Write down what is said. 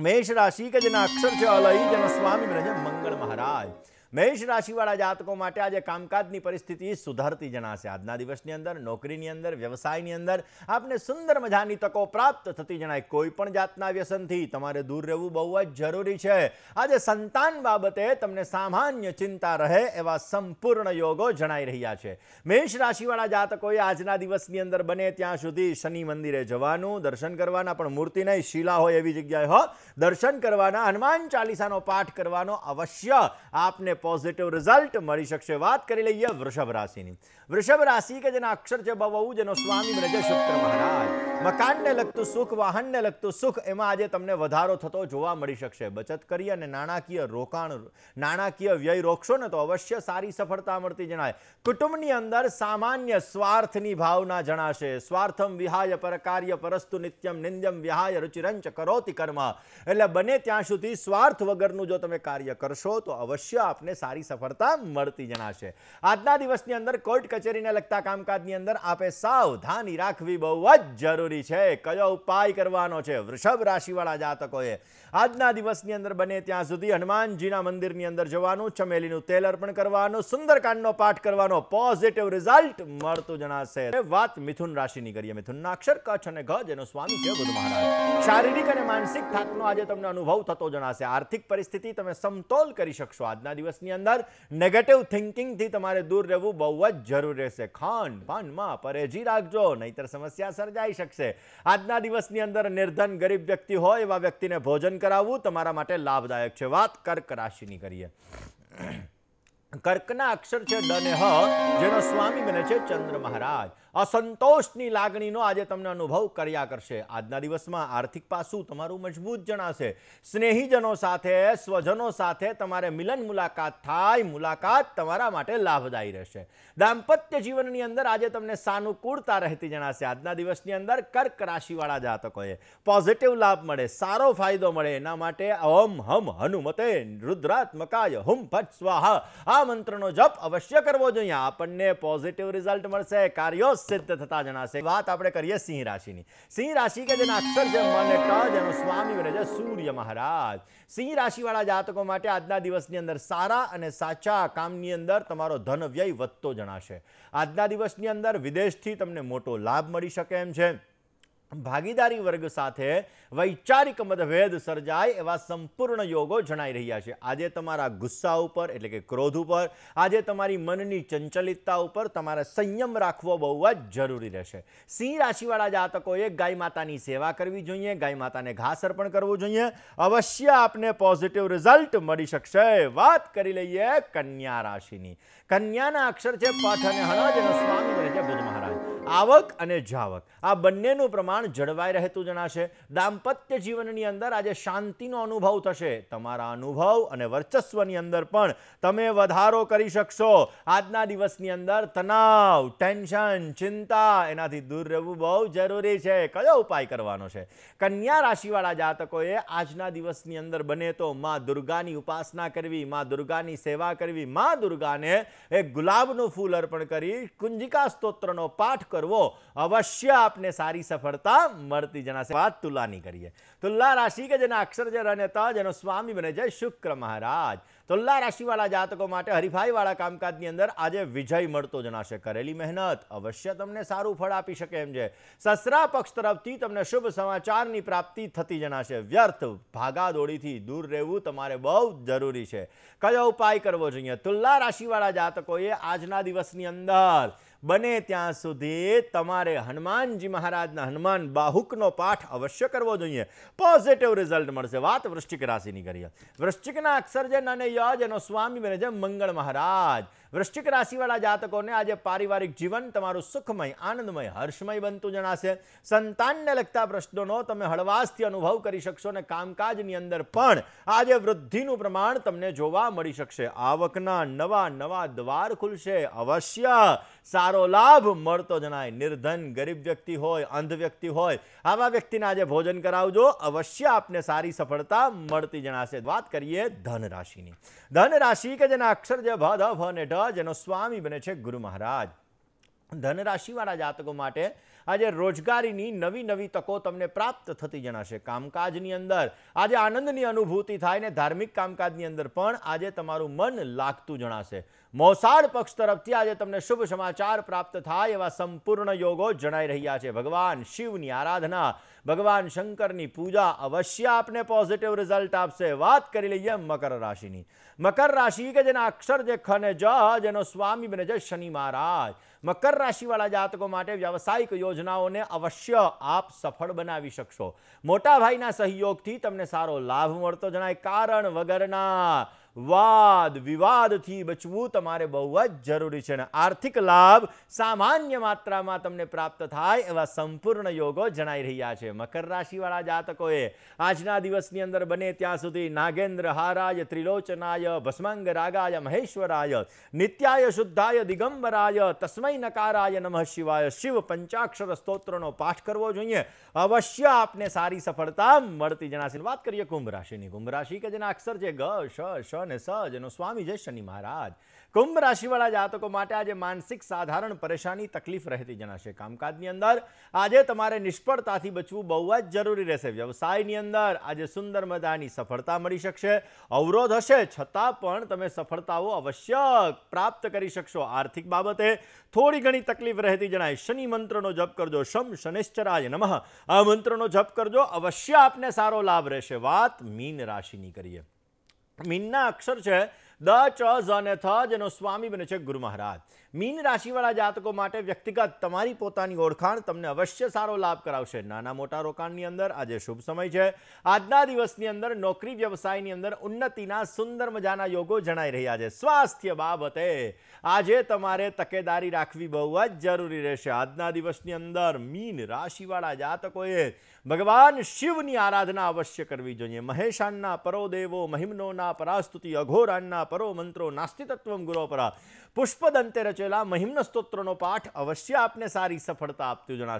મેષ રાશિ કે જેના અક્ષર છે અલય જેનો સ્વામી બને મંગળ મહારાજ મેષ રાશિવાળા જાતકો માટે આજે કામકાજની પરિસ્થિતિ સુધરતી જણાશે. આજના દિવસની અંદર, નોકરીની અંદર, વ્યવસાયની અંદર આપને સુંદર મજાની તકો પ્રાપ્ત થતી જણાય. કોઈ પણ જાતના વ્યસનથી તમારે દૂર રહેવું બહુ જ જરૂરી છે. આજે સંતાન બાબતે તમને સામાન્ય ચિંતા રહે એવા સંપૂર્ણ યોગો જણાઈ રહ્યા છે. મેષ રાશિવાળા જાતકોએ આજના દિવસની અંદર બને ત્યાં સુધી શનિ મંદિરે જવાનું, દર્શન કરવાના પણ મૂર્તિ નહીં, શિલા હોય એવી જગ્યાએ, હો. દર્શન કરવાના, હનુમાન ચાલીસાનો પાઠ કરવાનો અવશ્ય આપને પોઝિટિવ રિઝલ્ટ મળી શકશે. વાત કરી લઈએ વૃષભ રાશિની. વૃષભ રાશિ કે જેના અક્ષર છે બહુ જેનો સ્વામી બને શુક્ર મહારાજ. મકાનને લગતું સુખ, વાહનને લગતું સુખ, એમાં આજે તમને વધારો થતો જોવા મળી શકશે. બચત કરી અને નાણાકીય રોકાણ, નાણાકીય વ્યય રોકશો ને તો અવશ્ય સારી સફળતા મળતી જણાય. કુટુંબની અંદર સામાન્ય સ્વાર્થની ભાવના જણાશે. સ્વાર્થમ વિહાય પરકાર્ય પરસ્તુ નિત્યમ નિંદ્યમ વિહાય રુચિરંચ કરોતિ કર્મ. એટલે બને ત્યાં સુધી સ્વાર્થ વગરનું જો તમે કાર્ય કરશો તો અવશ્ય આપને સારી સફળતા મળતી જણાશે. આજના દિવસની અંદર કોર્ટ કચેરીને લગતા કામકાજની અંદર આપે સાવધાની રાખવી બહુ જ જરૂરી છે. કયો ઉપાય કરવાનો છે? વૃષભ રાશિવાળા જાતકોએ આજના દિવસની અંદર બને ત્યાં સુધી હનુમાનજીના મંદિરની અંદર જવાનું, ચમેલીનું તેલ અર્પણ કરવાનું, સુંદરકાંડનો પાઠ કરવાનો પોઝિટિવ રિઝલ્ટ મળતું જણાશે. વાત મિથુન રાશિની કરીએ. મિથુનના અક્ષર કચ્છ અને ગજ એનો સ્વામી છે બુધ મહારાજ. શારીરિક અને માનસિક થાકનો આજે તમને અનુભવ થતો જણાશે. આર્થિક પરિસ્થિતિ તમે સમતોલ કરી શકશો. આજના દિવસની અંદર નેગેટિવ થિંકિંગથી તમારે દૂર રહેવું બહુ જ જરૂરી રહેશે. ખાન પાનમાં પરેજી રાખજો, નહીતર સમસ્યા સર્જાઈ શકશે. આજના દિવસની અંદર નિર્ધન ગરીબ વ્યક્તિ હોય, એવા વ્યક્તિને ભોજન કરાવવું તમારા માટે લાભદાયક છે. વાત કર્ક રાશિની કરીએ. કર્કના અક્ષર છે ડ ને હ જેનો સ્વામી બને છે ચંદ્ર મહારાજ. અસંતોષની લાગણીનો આજે તમને અનુભવ કર્યા કરશે. આજના દિવસમાં આર્થિક પાસું તમારું મજબૂત જણાશે. સ્નેહીજનો સાથે, સ્વજનો સાથે તમારે મિલન મુલાકાત થાય, મુલાકાત તમારા માટે લાભદાયી રહેશે. દાંપત્ય જીવનની અંદર આજે તમને સાનુકૂળતા રહેતી જણાશે. આજના દિવસની અંદર કર્ક રાશિવાળા જાતકોએ પોઝિટિવ લાભ મળે, સારો ફાયદો મળે. એના માટે ઓમ હમ, હનુમતે, રુદ્રાત્મકાય, હુમ ફટ સ્વાહા આ મંત્રનો જપ અવશ્ય કરવો જોઈએ. આપણને પોઝિટિવ રિઝલ્ટ મળશે, કાર્યો સિદ્ધ થતા જણાશે. વાત આપણે કરીએ સિંહ રાશિની. સિંહ રાશિ કે જેના અક્ષર છે મન ટ જેનો સ્વામી બને સૂર્ય મહારાજ. સિંહ રાશિવાળા જાતકો માટે આજના દિવસની અંદર સારા અને સાચા કામની અંદર તમારો ધન વ્યય વધતો જણાશે. આજના દિવસની અંદર વિદેશથી તમને મોટો લાભ મળી શકે એમ છે. ભાગીદારી વર્ગ સાથે વૈચારિક મતભેદ સર્જાય એવા સંપૂર્ણ યોગો જણાઈ રહ્યા છે. આજે તમારા ગુસ્સા ઉપર, એટલે કે ક્રોધ ઉપર, આજે તમારી મનની ચંચલિતતા ઉપર તમારે સંયમ રાખવો બહુ જ જરૂરી રહેશે. સિંહ રાશિવાળા જાતકોએ ગાય માતાની સેવા કરવી જોઈએ, ગાય માતાને ઘાસ અર્પણ કરવું જોઈએ. અવશ્ય આપને પોઝિટિવ રિઝલ્ટ મળી શકશે. વાત કરી લઈએ કન્યા રાશિની. કન્યાના અક્ષર છે, પઠ અને હણ જેનો સ્વામી આવક અને જાવક. આ બંનેનું પ્રમાણ જળવાઈ રહેતું જણાશે. દાંપત્ય જીવનની અંદર આજે શાંતિનો અનુભવ થશે. તમારા અનુભવ અને વર્ચસ્વની અંદર પણ તમે વધારો કરી શકશો. આજના દિવસની અંદર તણાવ, ટેન્શન, ચિંતા એનાથી દૂર રહેવું બહુ જરૂરી છે. કયો ઉપાય કરવાનો છે? કન્યા રાશિવાળા જાતકોએ આજના દિવસની અંદર બને તો માં દુર્ગાની ઉપાસના કરવી, માં દુર્ગાની સેવા કરવી. માં દુર્ગાને એક ગુલાબનું ફૂલ અર્પણ કરી કુંજિકા સ્તોત્રનો પાઠ કરવો અવશ્ય આપને સારી સફળતા મળતી. જણાશે વાત તુલાની કરીએ. તુલા રાશિ કે જેના અક્ષર જે અને હતા, જેનો સ્વામી બને છે શુક્ર મહારાજ. તુલા રાશિવાળા જાતકો માટે હરીફાઈવાળા કામકાજની અંદર આજે વિજય મળતો જણાશે. કરેલી મહેનત અવશ્ય તમને સારું ફળ આપી શકે એમ છે. સસરા પક્ષ તરફથી તમને શુભ સમાચારની પ્રાપ્તિ થતી જણાશે. વ્યર્થ ભાગાદોડીથી દૂર રહેવું તમારે બહુ જરૂરી છે. કયો ઉપાય કરવો જોઈએ? તુલા રાશિવાળા જાતકોએ આજના દિવસની અંદર બને ત્યાં સુધી તમારે હનુમાનજી મહારાજના હનુમાન બાહુકનો પાઠ અવશ્ય કરવો જોઈએ. પોઝિટિવ રિઝલ્ટ મળશે. વાત વૃશ્ચિક રાશિની કરીએ. વૃશ્ચિકના અક્ષર નાને યજ એનો સ્વામી બને છે મંગળ મહારાજ. વૃશ્ચિક રાશિવાળા જાતકોને આજે પારિવારિક જીવન તમારું સુખમય, આનંદમય, હર્ષમય બનતું જણાશે. સંતાનને લગતા પ્રશ્નોનો તમે હળવાશથી અનુભવ કરી શકશો અને કામકાજની અંદર પણ આજે વૃદ્ધિનું પ્રમાણ તમને જોવા મળી શકશે. આવકના નવા નવા દ્વાર ખુલશે. અવશ્ય. સારો લાભ મળતો જણાય. નિર્ધન, ગરીબ વ્યક્તિ હોય, અંધ વ્યક્તિ હોય, આવા વ્યક્તિને આજે ભોજન કરાવજો. અવશ્ય આપને સારી સફળતા મળતી જણાશે. વાત કરીએ ધન રાશિની ધન રાશિ કે જેના અક્ષર જે ભ, ધ ભ અને ઢ, જેનો સ્વામી બને છે ગુરુ મહારાજ. ધન રાશિવાળા જાતકો માટે આજે રોજગારીની નવી નવી તકો તમને પ્રાપ્ત થતી જણાશે. કામકાજની અંદર આજે આનંદની અનુભૂતિ થાય ને ધાર્મિક કામકાજની અંદર પણ આજે તમારું મન લાગતું જણાશે. મોસાળ પક્ષ તરફથી આજે તમને શુભ સમાચાર પ્રાપ્ત થાય એવા સંપૂર્ણ યોગો જણાઈ રહ્યા છે. ભગવાન શિવની આરાધના, ભગવાન શંકરની પૂજા અવશ્ય આપને પોઝિટિવ રિઝલ્ટ આપશે. વાત કરી લઈએ મકર રાશિની. મકર રાશિ કે જેના અક્ષર જે ખને જ જેનો સ્વામી બને છે શનિ મહારાજ. મકર રાશિવાળા જાતકો માટે વ્યવસાયિક યોજનાઓને અવશ્ય આપ સફળ બનાવી શકશો. મોટા ભાઈના સહયોગથી તમને સારો લાભ મળતો જણાય. કારણ વગરના વાદ, વિવાદથી બચવું તમારે બહુ જ જરૂરી છે અને આર્થિક લાભ સામાન્ય માત્રામાં તમને પ્રાપ્ત થાય એવા સંપૂર્ણ યોગો જણાઈ રહ્યા છે. મકર રાશિવાળા જાતકોએ આજના દિવસની અંદર બને ત્યાં સુધી નાગેન્દ્ર હારાય, ત્રિલોચનાય, ભસ્માંગ રાગાય, મહેશ્વરાય, નિત્યાય શુદ્ધાય, દિગંબરાય તસ્મૈ નકારાય નમઃ શિવાય, શિવ પંચાક્ષર સ્તોત્રનો પાઠ કરવો જોઈએ. અવશ્ય આપને સારી સફળતા મળતી. જણાશે વાત કરીએ કુંભ રાશિની. કુંભ રાશિ કે જેના અક્ષર છે ગ, શ શ ને સહજ એનો સ્વામી છે શનિ મહારાજ. કુંભ રાશિવાળા જાતકો માટે આજે માનસિક સાધારણ પરેશાની તકલીફ રહેતી જણાશે. કામકાજની અંદર આજે તમારે નિષ્ફળતાથી બચવું બહુ જ જરૂરી રહેશે. વ્યવસાયની અંદર આજે સુંદર મજાની સફળતા મળી શકશે. અવરોધ હશે છતાં પણ તમે સફળતાઓ અવશ્ય પ્રાપ્ત કરી શકશો. આર્થિક બાબતે થોડી ઘણી તકલીફ રહેતી જણાય. શનિ મંત્રનો જપ કરજો. શમ શનિશ્ચરાય નમઃ. આ મંત્રનો જપ કરજો. અવશ્ય આપને સારો લાભ રહેશે. વાત મીન રાશિની કરીએ. મીનના અક્ષર છે, દ, ચ અને થ, જેનો સ્વામી બને છે ગુરુ મહારાજ. મીન રાશિવાળા જાતકો માટે વ્યક્તિગત તમારી પોતાની ઓળખાણ તમને અવશ્ય સારો લાભ કરાવશે. નાના મોટા રોકાણની અંદર આજે શુભ સમય છે. આજના દિવસની અંદર નોકરી, વ્યવસાયની અંદર ઉન્નતિના સુંદર મજાના યોગો જણાઈ રહ્યા છે. સ્વાસ્થ્ય બાબતે આજે તમારે તકેદારી રાખવી બહુ જ જરૂરી રહેશે. આજના દિવસની અંદર મીન રાશિવાળા જાતકોએ ભગવાન શિવની આરાધના અવશ્ય કરવી જોઈએ. મહેશાનના પરો દેવો મહિમ્નોના પરાસ્તુતિ, અઘોરાનના પરો મંત્રો નાસ્તિતત્વમ ગુરોપરા. પુષ્પદંતે રચેલા મહિમ્ન સ્તોત્રનો પાઠ અવશ્ય આપને સારી સફળતા આપતું જણાશે.